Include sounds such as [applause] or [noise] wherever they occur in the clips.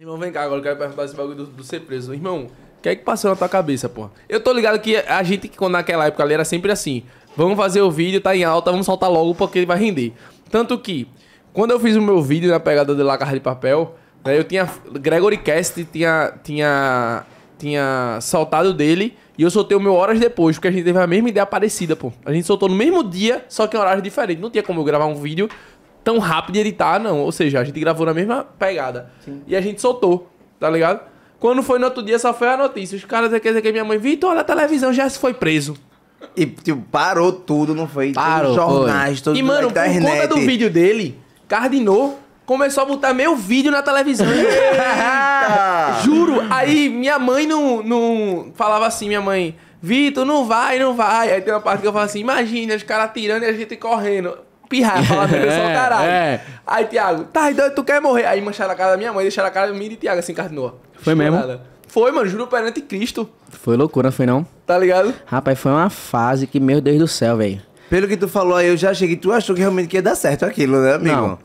Irmão, vem cá, agora eu quero perguntar esse bagulho do, do ser preso. Irmão, o que é que passou na tua cabeça, porra? Eu tô ligado que a gente, quando naquela época ali, era sempre assim. Vamos fazer o vídeo, tá em alta, vamos soltar logo porque ele vai render. Tanto que, quando eu fiz o meu vídeo na pegada de La de Papel, né, eu tinha... Gregory Cast tinha, tinha, tinha soltado dele e eu soltei o meu horas depois, porque a gente teve a mesma ideia parecida, pô. A gente soltou no mesmo dia, só que em horários diferentes. Não tinha como eu gravar um vídeo tão rápido e editar, não. Ou seja, a gente gravou na mesma pegada. E a gente soltou, tá ligado? Quando foi no outro dia, só foi a notícia. Os caras quer dizer que minha mãe, Vitor, olha a televisão, já se foi preso. E, tipo, parou tudo, não foi? Parou, Todos os jornais, todos e, mano, por conta do vídeo dele, Cardinou começou a botar meu vídeo na televisão. [laughs] Juro. Aí minha mãe não, não falava assim, minha mãe, Vitor, não vai, não vai. Aí tem uma parte que eu falo assim, imagina, os caras tirando e a gente correndo. Pirraia, falando [laughs] é, só caralho. é. Aí, Thiago, tá, então tu quer morrer. Aí mancharam a cara da minha mãe, deixaram a cara de mim e de Thiago assim, Cardinou. Foi mesmo? Foi, mano, juro perante Cristo. Foi loucura, foi não? Tá ligado? Rapaz, foi uma fase que, meu Deus do céu, velho. Pelo que tu falou aí, eu já achei que tu achou que realmente ia dar certo aquilo, né, amigo? Não.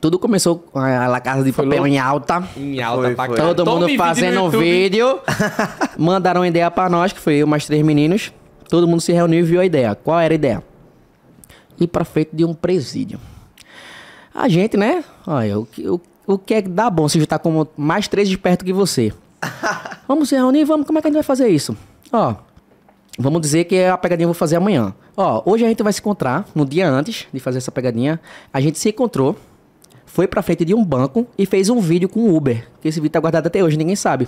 Tudo começou com a La Casa de Papel louco. em alta. Em alta Foi, pra foi. Todo Tome mundo vídeo fazendo um YouTube. vídeo. [laughs] Mandaram uma ideia pra nós, que foi eu mais três meninos. Todo mundo se reuniu e viu a ideia. Qual era a ideia? Ir pra frente de um presídio. A gente, né? Olha, o, que- o, o que é que dá bom se juntar com mais três espertos que você? [laughs] vamos se reunir, vamos. Como é que a gente vai fazer isso? Ó, vamos dizer que a pegadinha eu vou fazer amanhã. Ó, hoje a gente vai se encontrar, no dia antes de fazer essa pegadinha. A gente se encontrou, foi pra frente de um banco e fez um vídeo com o Uber. Que esse vídeo tá guardado até hoje, ninguém sabe.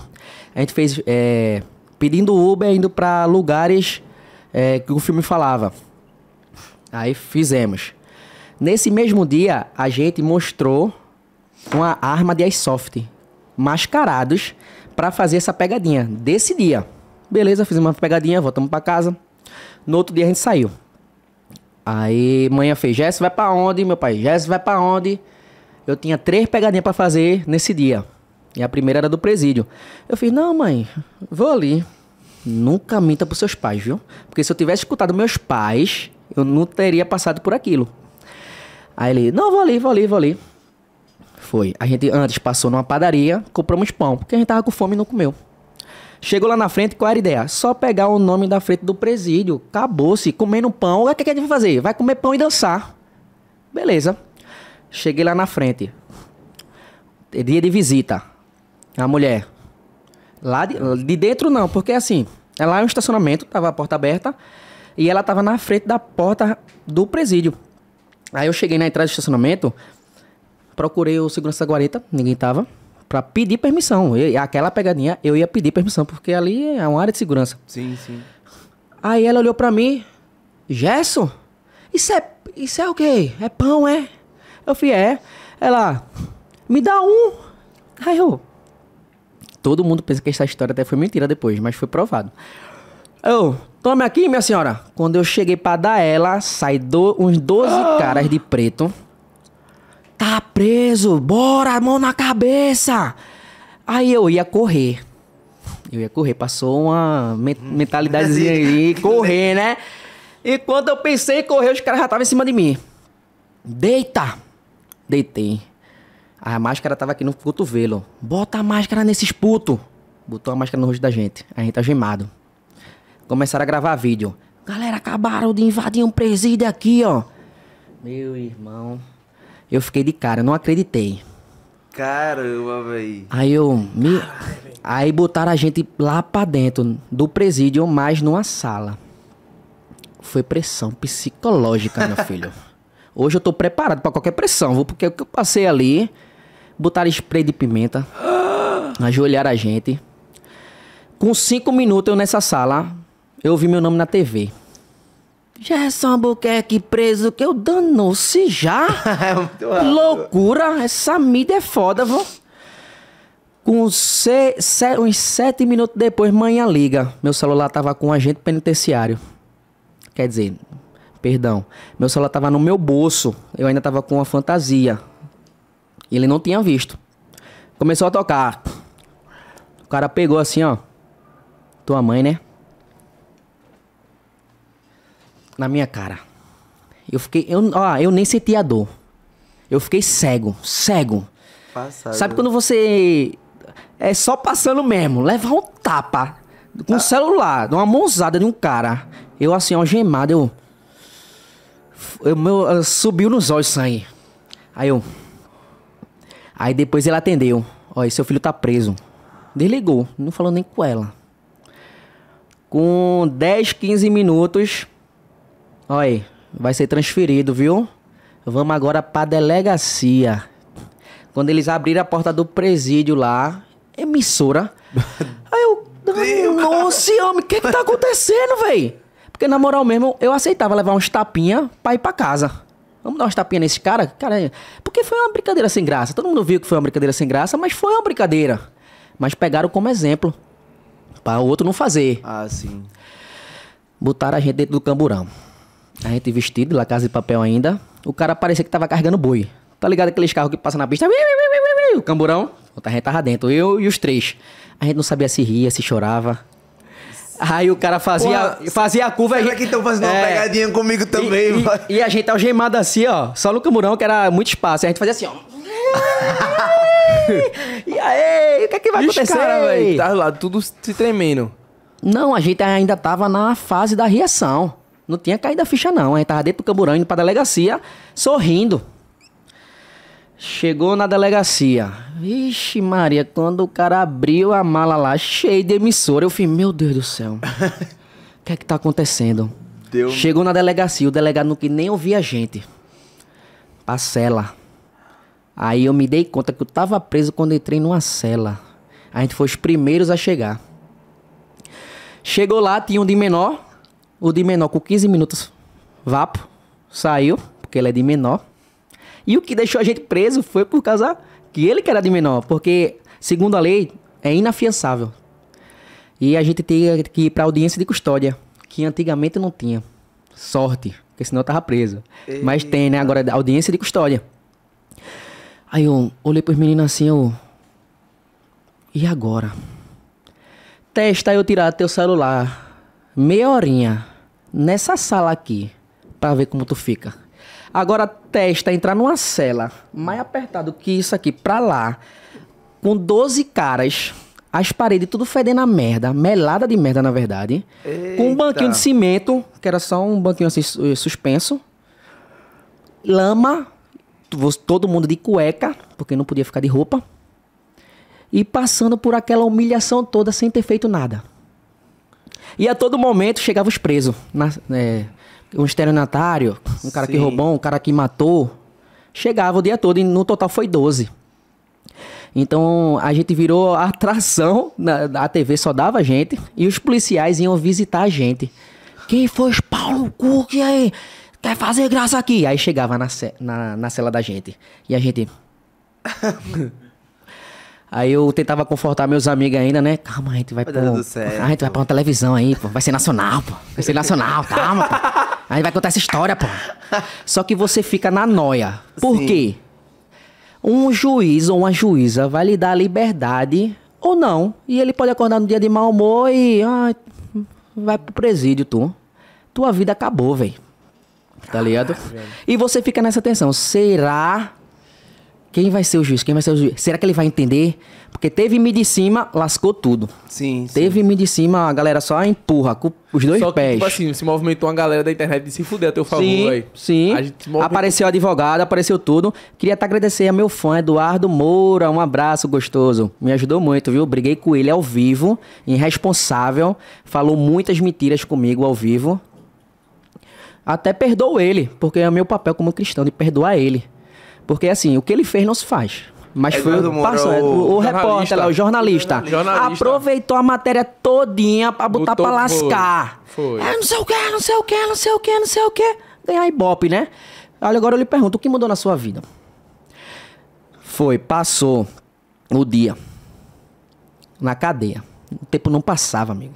A gente fez é, pedindo Uber, indo pra lugares é, que o filme falava. Aí fizemos. Nesse mesmo dia, a gente mostrou uma arma de airsoft mascarados pra fazer essa pegadinha desse dia. Beleza, fizemos uma pegadinha, voltamos pra casa. No outro dia a gente saiu. Aí manhã fez, Jess vai pra onde? Meu pai, Jess vai pra onde? Eu tinha três pegadinhas pra fazer nesse dia. E a primeira era do presídio. Eu fiz, não, mãe, vou ali. Nunca minta pros seus pais, viu? Porque se eu tivesse escutado meus pais, eu não teria passado por aquilo. Aí ele, não, vou ali, vou ali, vou ali. Foi. A gente antes passou numa padaria, compramos pão, porque a gente tava com fome e não comeu. Chegou lá na frente, qual era a ideia? Só pegar o nome da frente do presídio. Acabou-se. Comendo pão. O que, que a gente vai fazer? Vai comer pão e dançar. Beleza. Cheguei lá na frente. É Dia de visita. A mulher. Lá de, de dentro não, porque assim, ela é um estacionamento, tava a porta aberta. E ela tava na frente da porta do presídio. Aí eu cheguei na entrada do estacionamento, procurei o segurança da guarita, ninguém tava, pra pedir permissão. Eu- aquela pegadinha, eu ia pedir permissão, porque ali é uma área de segurança. Sim, sim. Aí ela olhou pra mim, Gesso, isso é, isso é o quê? É pão, é? Eu fui, é. Ela, me dá um. Aí eu, todo mundo pensa que essa história até foi mentira depois, mas foi provado. Eu, tome aqui, minha senhora. Quando eu cheguei pra dar ela, sai do- uns 12 caras de preto. Tá preso, bora, mão na cabeça. Aí eu ia correr. Eu ia correr, passou uma men mentalidadezinha aí, correr, né? E quando eu pensei em correr, os caras já estavam em cima de mim. Deita! Deitei. A máscara tava aqui no cotovelo. Bota a máscara nesses putos. Botou a máscara no rosto da gente. A gente tá gemado. Começaram a gravar vídeo. Galera, acabaram de invadir um presídio aqui, ó. Meu irmão. Eu fiquei de cara, não acreditei. Caramba, véi. Aí eu. Me... Aí botaram a gente lá pra dentro do presídio, mas numa sala. Foi pressão psicológica, meu [laughs] filho. Hoje eu tô preparado pra qualquer pressão, viu? Porque o que eu passei ali, botaram spray de pimenta, [gasps] ajoelharam a gente. Com cinco minutos eu nessa sala, eu ouvi meu nome na TV. Gerson Albuquerque preso, que eu danou-se já. [laughs] É. Loucura, essa mídia é foda, vô. Com se, se- uns sete minutos depois, manhã liga. Meu celular tava com um agente penitenciário. Quer dizer, perdão. Meu celular tava no meu bolso. Eu ainda tava com uma fantasia. E ele não tinha visto. Começou a tocar. O cara pegou assim, ó. Tua mãe, né? Na minha cara. Eu fiquei. Eu, ó, eu nem senti a dor. Eu fiquei cego. Cego. Passado. Sabe quando você é só passando mesmo. Levar um tapa com um celular, uma mãozada de um cara. Eu assim, algemado, eu. eu meu, subiu nos olhos sangue. Aí eu. Aí depois ele atendeu. Olha, seu filho tá preso. Desligou, não falou nem com ela. Com 10, 15 minutos. Olha, aí, vai ser transferido, viu? Vamos agora pra delegacia. Quando eles abriram a porta do presídio lá, emissora. [laughs] Aí eu. Nossa, homem, o que que tá acontecendo, véi? Porque na moral mesmo, eu aceitava levar uns tapinha pra ir pra casa. Vamos dar uns tapinha nesse cara? Cara, porque foi uma brincadeira sem graça. Todo mundo viu que foi uma brincadeira sem graça, mas foi uma brincadeira. Mas pegaram como exemplo. Pra o outro não fazer. Ah, sim. Botaram a gente dentro do camburão. A gente vestido, lá casa de papel ainda. O cara parecia que tava carregando boi. Tá ligado aqueles carros que passam na pista? O camburão. A gente tava dentro, eu e os três. A gente não sabia se ria, se chorava. Aí o cara fazia, Porra, fazia a curva. e a Será gente- que estão fazendo uma É. pegadinha comigo também, E, mano? e, e a gente algemado assim, ó. Só no camburão, que era muito espaço. A gente fazia assim, ó. [laughs] e aí, o que é que vai E acontecer? caras, velho, tá lá, tudo se tremendo. Não, a gente ainda tava na fase da reação. Não tinha caído a ficha, não. A gente tava dentro do camburão, indo pra delegacia, sorrindo. Chegou na delegacia. Vixe, Maria, quando o cara abriu a mala lá, cheio de emissora, eu falei, meu Deus do céu. [laughs] O que é que tá acontecendo? Deu- Chegou na delegacia, o delegado não quis nem ouvir a gente. Pra cela. Aí eu me dei conta que eu tava preso quando entrei numa cela. A gente foi os primeiros a chegar. Chegou lá, tinha um de menor. O de menor com 15 minutos, vapo, saiu, porque ele é de menor. E o que deixou a gente preso foi por causa que ele que era de menor, porque, segundo a lei, é inafiançável. E a gente tinha que ir pra audiência de custódia, que antigamente não tinha. Sorte, porque senão eu tava preso. Mas tem, né? Agora, audiência de custódia. Aí eu olhei pros meninos assim, eu. E agora? Testa eu tirar teu celular meia horinha nessa sala aqui pra ver como tu fica. Agora testa entrar numa cela mais apertado que isso aqui pra lá, com 12 caras, as paredes tudo fedendo a merda, melada de merda na verdade, com um banquinho de cimento, que era só um banquinho assim su- suspenso, lama, todo mundo de cueca, porque não podia ficar de roupa e passando por aquela humilhação toda sem ter feito nada. E a todo momento chegavam os presos. Na, é, um estelionatário, um cara que Sim. roubou, um cara que matou. Chegava o dia todo e no total foi 12. Então a gente virou a atração, na, a TV só dava gente e os policiais iam visitar a gente. Quem foi os Paulo Cook aí? Quer fazer graça aqui? Aí chegava na, na, na cela da gente. E a gente. [laughs] Aí eu tentava confortar meus amigos ainda, né? Calma, a gente vai pra. um-. A gente vai pra uma televisão aí, pô. Vai ser nacional, pô. Vai ser nacional, [laughs] calma, pô. A gente vai contar essa história, pô. Só que você fica na noia. Por Sim. quê? Um juiz ou uma juíza vai lhe dar a liberdade ou não. E ele pode acordar no dia de mau humor e. ai, vai pro presídio, tu. Tua vida acabou, velho. Tá ligado? E você fica nessa tensão. Será quem vai ser o juiz? Quem vai ser o juiz? Será que ele vai entender? Porque teve me de cima, lascou tudo. Sim, sim. Teve me de cima, a galera só empurra com os dois Só que, pés. tipo assim, se movimentou uma galera da internet de se fuder a teu favor, sim, velho. sim. A Apareceu advogado, apareceu tudo. Queria até agradecer a meu fã, Eduardo Moura. Um abraço gostoso. Me ajudou muito, viu? Briguei com ele ao vivo, irresponsável. Falou muitas mentiras comigo ao vivo. Até perdoo ele, porque é meu papel como cristão de perdoar ele. Porque assim, o que ele fez não se faz. Mas foi Eduardo o, Moura, passou, o o, o jornalista. repórter lá, o jornalista. Jornalista. Aproveitou a matéria todinha pra botar Botou- pra lascar. foi, foi. É, não sei o que, não sei o que, não sei o que, não sei o que. Ganhar ibope, né? Olha, agora eu lhe pergunto, o que mudou na sua vida? Foi, passou o dia na cadeia. O tempo não passava, amigo.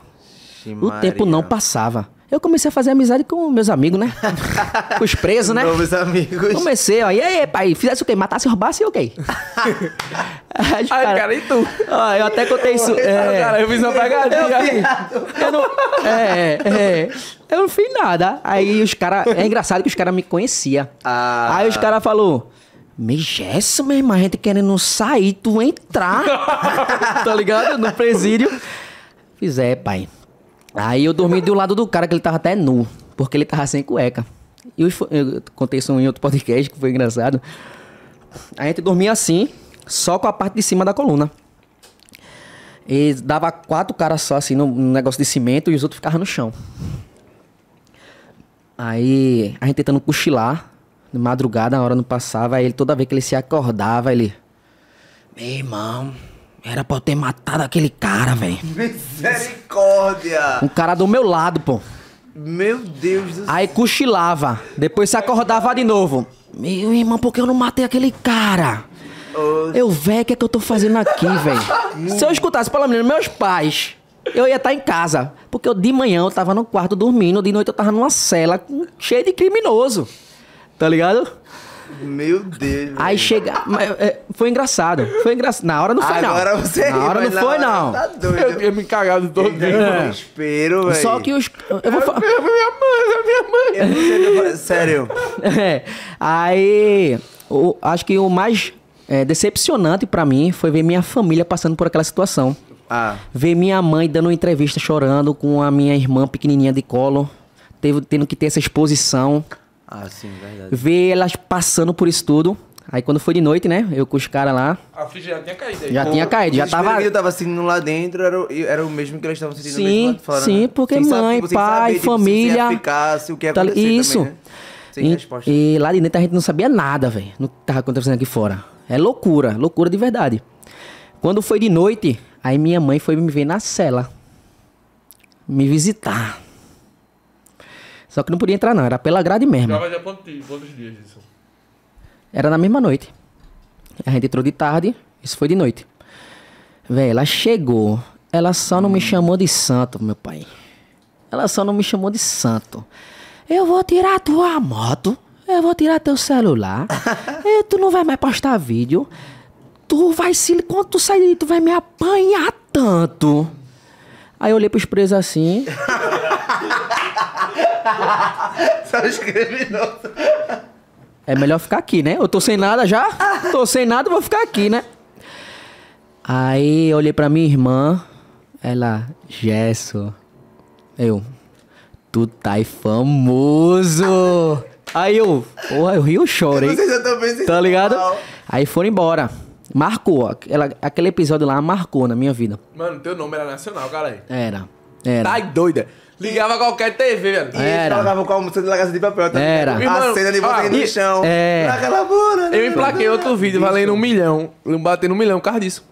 Ixi, O tempo não passava. Eu comecei a fazer amizade com meus amigos, né? [laughs] com os presos, né? Novos amigos. Comecei, ó. E aí, pai, fizesse o quê? Matasse e roubasse o quê? [laughs] Aí, os Ai, cara- cara, e tu? Ó, eu até contei isso. É, Cara, eu fiz uma pegadinha. eu não. É, é. Eu não fiz nada. Aí os caras. É engraçado que os caras me conheciam. Ah. Aí os caras falou Me Gesso, meu irmão, a gente querendo sair, tu entrar. [laughs] tá ligado? No presídio. Fiz, é, pai. Aí eu dormi do lado do cara, que ele tava até nu, porque ele tava sem cueca. E eu, eu contei isso em outro podcast, que foi engraçado. A gente dormia assim, só com a parte de cima da coluna. E dava quatro caras só, assim, no, no negócio de cimento, e os outros ficavam no chão. Aí a gente tentando cochilar, de madrugada, a hora não passava, aí ele toda vez que ele se acordava, ele. Meu irmão, era pra eu ter matado aquele cara, velho. Misericórdia! Um cara do meu lado, pô. Meu Deus do céu. Aí cochilava, depois se acordava de novo. Meu irmão, por que eu não matei aquele cara? Eu, velho, o que é que eu tô fazendo aqui, velho? Se eu escutasse pelo menos meus pais, eu ia estar em casa. Porque eu, de manhã eu tava no quarto dormindo, de noite eu tava numa cela cheia de criminoso. Tá ligado? Meu Deus. Aí chega. mas, é, Foi engraçado. Foi engraçado. Na hora não foi, não. Agora você Na hora não foi, hora não. Tá Eu doido. tinha me cagado todo dia. Eu espero, velho. Só que os. Eu vou falar. Minha mãe, minha mãe. Eu não sei eu. Sério. [laughs] É. Aí, o- acho que o mais é, decepcionante pra mim foi ver minha família passando por aquela situação. Ah. Ver minha mãe dando uma entrevista chorando com a minha irmã pequenininha de colo, teve- tendo que ter essa exposição. Ah, sim, verdade. Ver elas passando por isso tudo. Aí quando foi de noite, né? Eu com os caras lá, A ficha já tinha caído aí. já tinha caído, já tava. que eu tava sentindo lá dentro era, o- era o mesmo que eles estavam sentindo do Sim, mesmo de fora, sim, né? porque Sem saber- mãe, tipo, sem pai, saber, tipo, se família. ia ficar, se o que ia Tá- isso. também, né? Sem E- resposta. E lá de dentro a gente não sabia nada, velho. No que tava acontecendo aqui fora. É loucura, loucura de verdade. Quando foi de noite, aí minha mãe foi me ver na cela. Me visitar. Só que não podia entrar não, era pela grade mesmo. Já quantos, quantos dias isso? Era na mesma noite. A gente entrou de tarde, isso foi de noite. Véi, ela chegou. Ela só não me chamou de santo, meu pai. Ela só não me chamou de santo. Eu vou tirar tua moto. Eu vou tirar teu celular. [laughs] e tu não vai mais postar vídeo. Tu vai se. Quando tu sair tu vai me apanhar tanto. Aí eu olhei pros presos assim. [laughs] Só os criminosos. É melhor ficar aqui, né? Eu tô sem nada já. Tô sem nada, vou ficar aqui, né? Aí eu olhei pra minha irmã. Ela, Gesso. Eu, tu tá aí famoso. Aí eu, porra, eu ri e chorei. Não sei se eu tô bem sem Tá ligado? mal. Aí foram embora. Marcou. Aquela, aquele episódio lá marcou na minha vida. Mano, teu nome era nacional, cara. Era. Era. Tá doida. Ligava qualquer TV, velho. E Era. com a almoçada de lagaça de papel, tá Era. ligado? Irmão, A cena de você ah, indo no e- chão. é. Naquela bunda. Eu emplaquei outro vídeo valendo um milhão. Batendo um milhão por causa disso.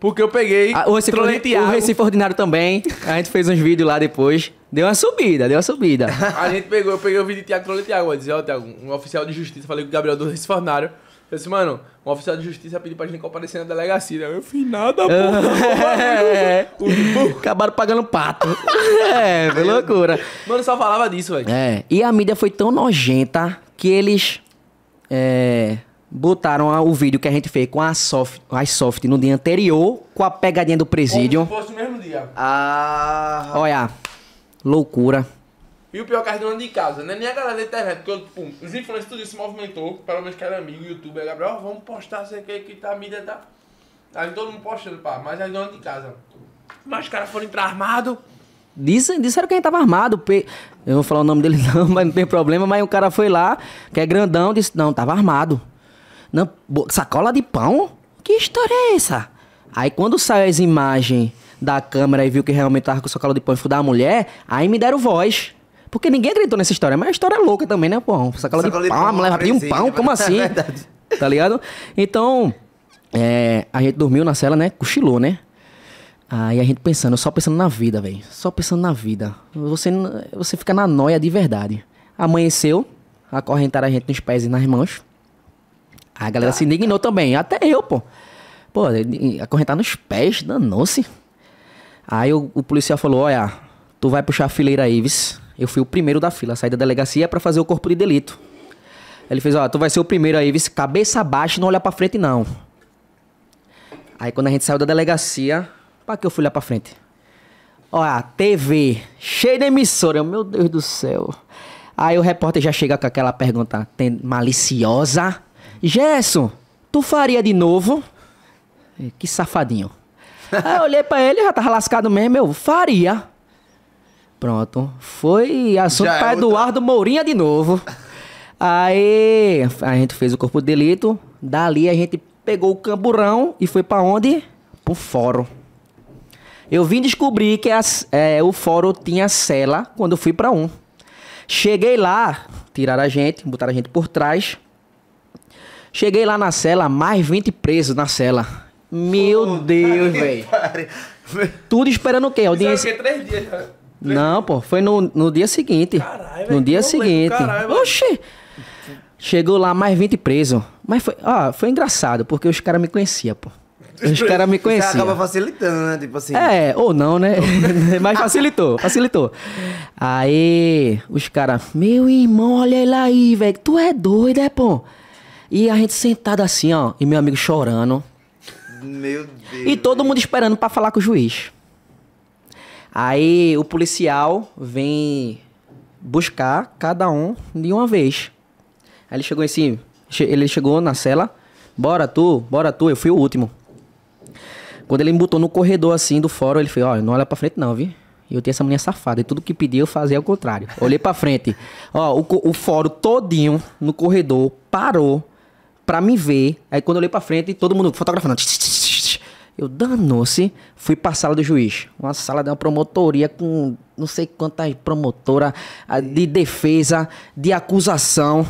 Porque eu peguei. Ah, o, Recife, o. Recife Ordinário também. A gente fez uns vídeos lá depois. Deu uma subida, deu uma subida. [laughs] A gente pegou, eu peguei o vídeo de Thiago, trolei Thiago. Eu disse, ó, Thiago, um oficial de justiça. Falei com o Gabriel do Recife Ordinário. Eu disse, mano, um oficial de justiça pediu pra gente comparecer na delegacia. Eu fiz nada, porra. [laughs] É. [laughs] Acabaram pagando pato. [laughs] É, foi loucura. Mano, só falava disso, velho. É, e a mídia foi tão nojenta que eles é, botaram o vídeo que a gente fez com a soft, a soft no dia anterior, com a pegadinha do presídio. Como se fosse no mesmo dia. Ah, Olha, loucura. E o pior que a gente não anda de casa, né? Nem a galera da internet, porque tipo, os influencers tudo isso se movimentou, pelo menos que era amigo, youtuber, Gabriel, ó, vamos postar, sei o que, que tá, a mídia tá. Aí todo mundo postando, pá, mas a gente não anda de casa. Mas os caras foram entrar armados. Disse- disseram que a gente tava armado. pe- Eu não vou falar o nome dele [laughs] não, mas não tem problema. Mas o cara foi lá, que é grandão, disse, não, tava armado. Não, bo- sacola de pão? Que história é essa? Aí quando saiu as imagens da câmera e viu que realmente tava com sacola de pão e fudar a mulher, aí me deram voz. Porque ninguém acreditou nessa história. Mas a história é louca também, né, pô? Sacola, Sacola de de pão, pão a mulher vai pedir um pão? Como [laughs] é assim? verdade. Tá ligado? Então, é, a gente dormiu na cela, né? Cochilou, né? Aí a gente pensando, só pensando na vida, velho. Só pensando na vida. Você, você fica na noia de verdade. Amanheceu, acorrentaram a gente nos pés e nas mãos. A galera se indignou também, até eu, pô. Pô, acorrentar nos pés, danou-se. Aí o, o policial falou: Olha, tu vai puxar a fileira aí, vis. Eu fui o primeiro da fila, saí da delegacia pra fazer o corpo de delito. Ele fez: Ó, tu vai ser o primeiro aí, vis, cabeça baixa não olhar pra frente, não. Aí quando a gente saiu da delegacia, pra que eu fui olhar pra frente? Olha, TV, cheio de emissora, meu Deus do céu. Aí o repórter já chega com aquela pergunta tem- maliciosa. Gerson, tu faria de novo? Eh, Que safadinho. [laughs] Aí eu olhei pra ele, já tava lascado mesmo, eu faria. Pronto. Foi assunto Já é pra outra- Eduardo Mourinha de novo. Aí a gente fez o corpo de delito. Dali a gente pegou o camburão e foi pra onde? Pro fórum. Eu vim descobrir que as- é, o fórum tinha cela quando eu fui pra um. Cheguei lá, tiraram a gente, botaram a gente por trás. Cheguei lá na cela, mais 20 presos na cela. Meu Deus, velho. Tudo esperando o quê? Audiência. Isso é o quê? Três dias já. Não, pô, foi no, no dia seguinte. Caralho, no dia seguinte. caralho. Oxi! Chegou lá mais 20 presos. Mas foi, ó, foi engraçado, porque os caras me conheciam, pô. Os caras me Isso acaba conheciam. facilitando, né? Tipo assim. É, ou não, né? [laughs] Mas facilitou, facilitou. Aí, os caras, meu irmão, olha ele aí, velho. Tu é doido, é, pô? E a gente sentado assim, ó, e meu amigo chorando. Meu Deus. E todo mundo esperando pra falar com o juiz. Aí o policial vem buscar cada um de uma vez. Aí ele chegou assim, ele chegou na cela, bora tu, bora tu, eu fui o último. Quando ele me botou no corredor assim do fórum, ele falou, ó, não olha pra frente não, viu? E Eu tinha essa mulher safada e tudo que pedia eu fazia ao contrário. Olhei pra frente. Ó, o, o fórum todinho no corredor parou pra me ver. Aí quando eu olhei pra frente, todo mundo fotografando. Eu danou-se, fui pra sala do juiz. Uma sala de uma promotoria com não sei quantas promotoras de defesa, de acusação.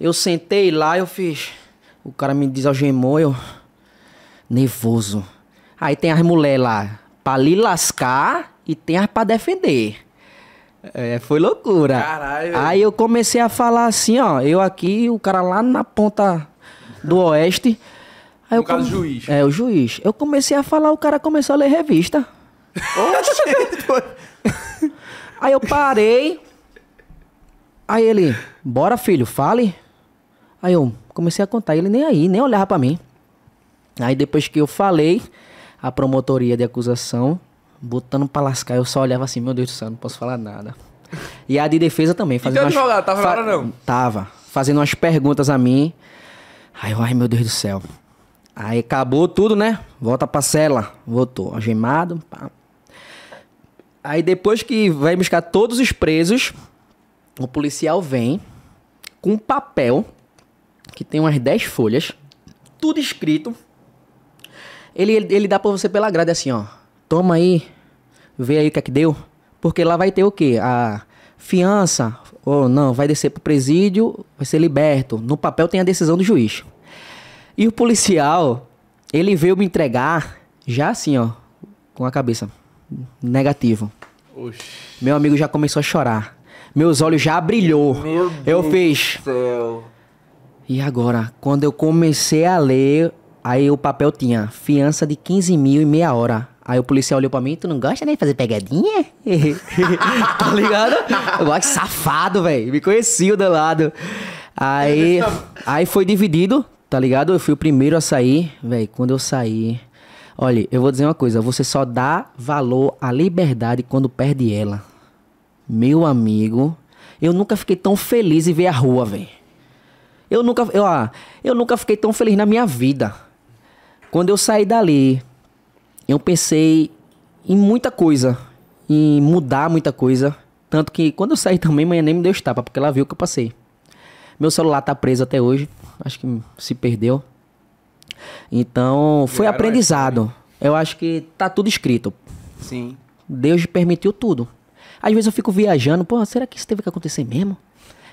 Eu sentei lá, eu fiz. O cara me desalgemou, eu. Nervoso. Aí tem as mulheres lá pra lhe lascar e tem as pra defender. É, foi loucura. Caralho. Aí eu comecei a falar assim, ó. Eu aqui, o cara lá na ponta do oeste. Aí No eu caso, juiz. É, o juiz. Eu comecei a falar, o cara começou a ler revista. [laughs] Aí eu parei. Aí ele, bora filho, fale. Aí eu comecei a contar, ele nem aí, nem olhava pra mim. Aí depois que eu falei, a promotoria de acusação, botando pra lascar, eu só olhava assim, meu Deus do céu, não posso falar nada. E a de defesa também, fazendo teu advogado, tava na hora, não? Tava, fazendo umas perguntas a mim. Aí eu, ai meu Deus do céu. Aí acabou tudo, né? Volta pra cela. Voltou, algemado. Pá. Aí depois que vai buscar todos os presos, o policial vem com um papel que tem umas 10 folhas, tudo escrito. Ele, ele, ele dá pra você pela grade assim, ó. Toma aí, vê aí o que é que deu. Porque lá vai ter o quê? A fiança, ou não, vai descer pro presídio, vai ser liberto. No papel tem a decisão do juiz. E o policial, ele veio me entregar já assim, ó, com a cabeça negativo. Oxi. Meu amigo já começou a chorar. Meus olhos já brilhou. Meu Eu Deus fiz. do céu. E agora, quando eu comecei a ler, aí o papel tinha fiança de 15 mil e meia hora. Aí o policial olhou pra mim, tu não gosta nem de fazer pegadinha? [laughs] tá ligado? Eu gosto de safado, velho. Me conheci o do lado. Aí, aí foi dividido, tá ligado? Eu fui o primeiro a sair, velho. Quando eu saí... Olha, eu vou dizer uma coisa. Você só dá valor à liberdade quando perde ela. Meu amigo, eu nunca fiquei tão feliz em ver a rua, velho. Eu nunca, eu, ah, eu nunca fiquei tão feliz na minha vida. Quando eu saí dali, eu pensei em muita coisa, em mudar muita coisa. Tanto que quando eu saí também, manhã nem me deu estapa, porque ela viu que eu passei. Meu celular tá preso até hoje, acho que se perdeu. Então, foi aprendizado. Eu acho que tá tudo escrito. Sim. Deus permitiu tudo. Às vezes eu fico viajando, pô, será que isso teve que acontecer mesmo?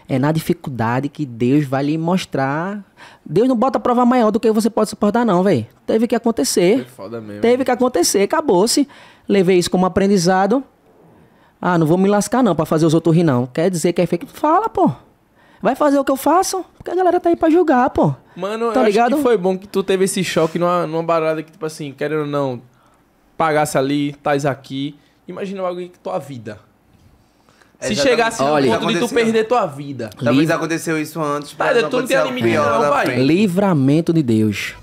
É na dificuldade que Deus vai lhe mostrar. Deus não bota prova maior do que você pode suportar, não, velho. Teve que acontecer. Foi foda mesmo. Teve que acontecer, acabou-se. Levei isso como aprendizado. Ah, não vou me lascar não pra fazer os outros rir, não. Quer dizer que é fake? Fala, pô. Vai fazer o que eu faço, porque a galera tá aí pra julgar, pô. Mano, Tá eu ligado? acho que foi bom que tu teve esse choque numa, numa barada que, tipo assim, querendo ou não, pagasse ali, tais aqui. Imagina algo que tua vida. Se Exatamente. chegasse no Olha. ponto de tu perder tua vida. Talvez Livre- aconteceu isso antes. Tá, mas tu não tem limite não, pai. Livramento de Deus.